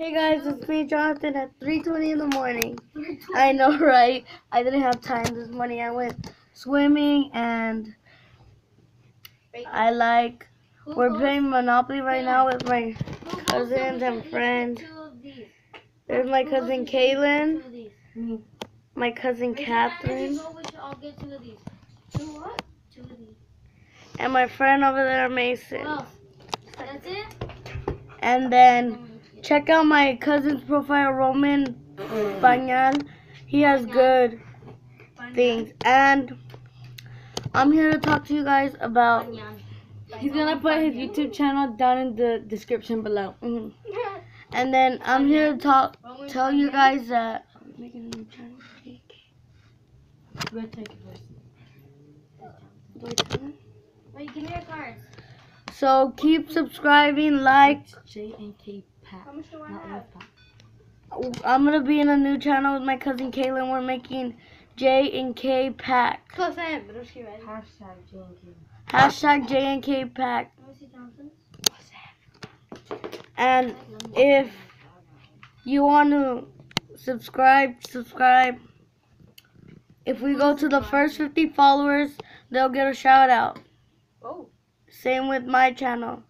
Hey guys, it's me, Jonathan, at 3.20 in the morning. I know, right? I didn't have time this morning. I went swimming and I like, we're playing Monopoly right now with my cousins and friends. There's my cousin Kaylin, my cousin Catherine, and my friend over there, Mason. That's it? And then check out my cousin's profile, Roman Bañal. He has good things. And I'm here to talk to you guys about. He's gonna put his YouTube channel down in the description below. mhm. And then I'm here to talk, tell you guys that. I'm making a new channel. Go take it first. Do I tell them? Wait, give me your cards. So keep subscribing, like. J and K Pack. How much do I Not have? Wolf oh, Pack. I'm gonna be in a new channel with my cousin Kaylin. We're making J and K Pack. Close in, but she ready. Hashtag J and K. Hashtag J and K Pack. Let me see Johnson. And if you want to subscribe, subscribe. If we go to the first 50 followers, they'll get a shout out. Oh. Same with my channel.